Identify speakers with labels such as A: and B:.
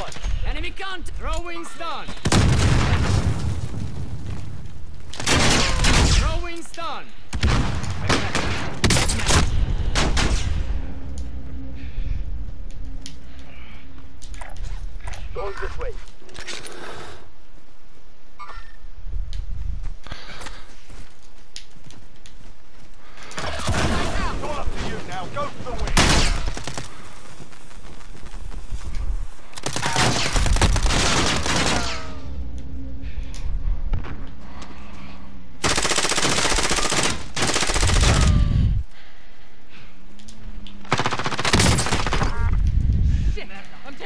A: Stunt! Throwing stun! Throwing stun!
B: Going this way.
C: Up to you now. Go for the win.